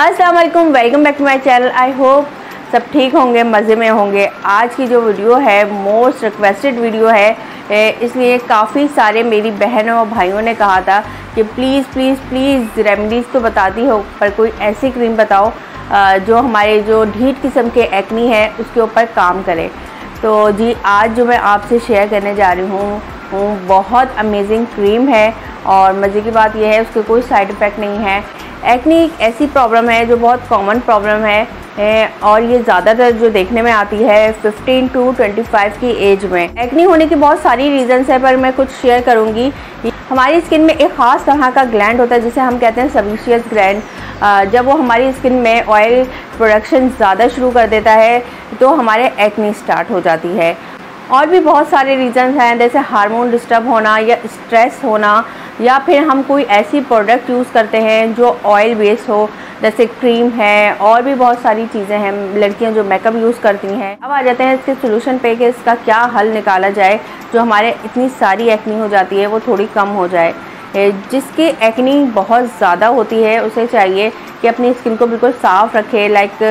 अस्सलाम वालेकुम welcome back to my channel. I hope सब ठीक होंगे, मज़े में होंगे। आज की जो वीडियो है, मोस्ट रिक्वेस्टेड वीडियो है इसलिए काफ़ी सारे मेरी बहनों और भाइयों ने कहा था कि प्लीज़ प्लीज़ प्लीज़ रेमडीज़ तो बताती हो, पर कोई ऐसी क्रीम बताओ जो हमारे जो ढीठ किस्म के एक्नी है, उसके ऊपर काम करे। तो जी, आज जो मैं आपसे शेयर करने जा रही हूँ बहुत अमेजिंग क्रीम है, और मज़े की बात यह है, उसके कोई साइड इफ़ेक्ट नहीं है। एक्नी एक ऐसी प्रॉब्लम है जो बहुत कॉमन प्रॉब्लम है, और ये ज़्यादातर जो देखने में आती है 15 टू 25 की एज में। एक्नी होने की बहुत सारी रीज़न्स है पर मैं कुछ शेयर करूँगी। हमारी स्किन में एक ख़ास तरह का ग्लैंड होता है जिसे हम कहते हैं सबीशियस ग्लैंड जब वो हमारी स्किन में ऑयल प्रोडक्शन ज़्यादा शुरू कर देता है तो हमारे एक्नी स्टार्ट हो जाती है। और भी बहुत सारे रीज़न्स हैं जैसे हार्मोन डिस्टर्ब होना या स्ट्रेस होना। या फिर हम कोई ऐसी प्रोडक्ट यूज़ करते हैं जो ऑयल बेस हो, जैसे क्रीम है, और भी बहुत सारी चीज़ें हैं, लड़कियाँ जो मेकअप यूज़ करती हैं। अब आ जाते हैं इसके सोल्यूशन पे कि इसका क्या हल निकाला जाए, जो हमारे इतनी सारी एक्नी हो जाती है, वो थोड़ी कम हो जाए। जिसकी एक्नी बहुत ज़्यादा होती है, उसे चाहिए कि अपनी स्किन को बिल्कुल साफ़ रखे लाइक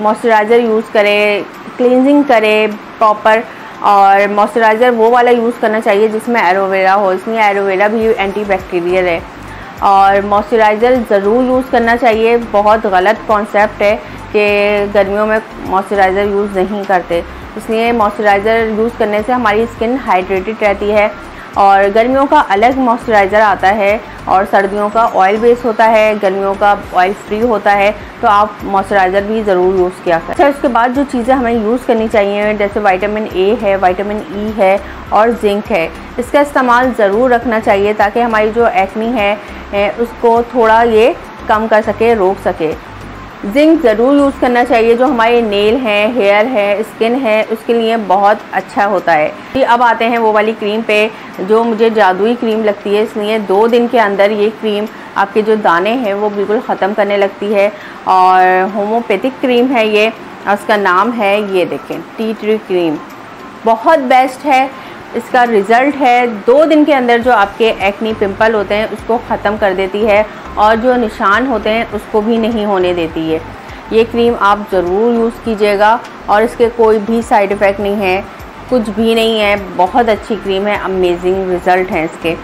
मॉइस्चराइज़र यूज़ करे क्लिनजिंग करे प्रॉपर और मॉइस्चराइज़र वो वाला यूज़ करना चाहिए जिसमें एलोवेरा हो। इसमें एलोवेरा भी एंटी बैक्टीरियल है। और मॉइस्चराइज़र ज़रूर यूज़ करना चाहिए। बहुत गलत कॉन्सेप्ट है कि गर्मियों में मॉइस्चराइज़र यूज़ नहीं करते। इसलिए मॉइस्चराइज़र यूज़ करने से हमारी स्किन हाइड्रेटेड रहती है। और गर्मियों का अलग मॉइस्चराइज़र आता है और सर्दियों का ऑयल बेस होता है, गर्मियों का ऑयल फ्री होता है तो आप मॉइस्चराइज़र भी ज़रूर यूज़ किया करें। अच्छा उसके बाद जो चीज़ें हमें यूज़ करनी चाहिए, जैसे वाइटामिन ए है वाइटामिन ई e है और जिंक है, इसका इस्तेमाल ज़रूर रखना चाहिए ताकि हमारी जो एक्नी है उसको थोड़ा ये कम कर सके, रोक सके। जिंक ज़रूर यूज़ करना चाहिए, जो हमारे नेल हैं, हेयर है, स्किन है, उसके लिए बहुत अच्छा होता है। अब आते हैं वो वाली क्रीम पे, जो मुझे जादुई क्रीम लगती है, इसलिए दो दिन के अंदर ये क्रीम आपके जो दाने हैं, वो बिल्कुल ख़त्म करने लगती है। और होम्योपैथिक क्रीम है ये उसका नाम है, ये देखें, टी ट्री क्रीम। बहुत बेस्ट है इसका रिज़ल्ट है। दो दिन के अंदर जो आपके एक्नी पिंपल होते हैं, उसको ख़त्म कर देती है और जो निशान होते हैं, उसको भी नहीं होने देती है। ये क्रीम आप ज़रूर यूज़ कीजिएगा और इसके कोई भी साइड इफ़ेक्ट नहीं है। कुछ भी नहीं है। बहुत अच्छी क्रीम है। अमेजिंग रिज़ल्ट हैं इसके।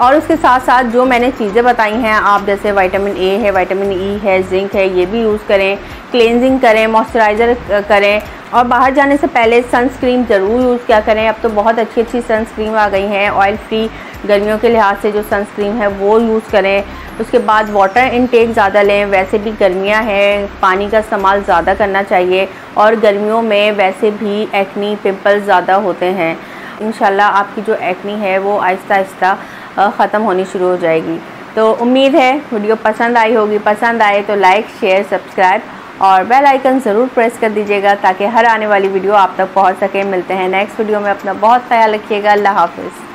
और उसके साथ साथ जो मैंने चीज़ें बताई हैं, आप जैसे विटामिन ए है, विटामिन ई है, जिंक है, ये भी यूज़ करें क्लेंजिंग करें मॉइस्चराइज़र करें और बाहर जाने से पहले सनस्क्रीन ज़रूर यूज़ किया करें। अब तो बहुत अच्छी अच्छी सनस्क्रीन आ गई हैं ऑयल फ्री गर्मियों के लिहाज से जो सनस्क्रीन है वो यूज़ करें। उसके बाद वाटर इनटेक ज़्यादा लें, वैसे भी गर्मियाँ हैं, पानी का इस्तेमाल ज़्यादा करना चाहिए और गर्मियों में वैसे भी एक्नी पिम्पल ज़्यादा होते हैं। इन आपकी जो एक्नी है वो आहिस्ता आहिस्ता ख़त्म होनी शुरू हो जाएगी। तो उम्मीद है वीडियो पसंद आई होगी। पसंद आए तो लाइक शेयर सब्सक्राइब और बेल आइकन ज़रूर प्रेस कर दीजिएगा ताकि हर आने वाली वीडियो आप तक पहुँच सके। मिलते हैं नेक्स्ट वीडियो में। अपना बहुत ख्याल रखिएगा। अल्लाह हाफिज़।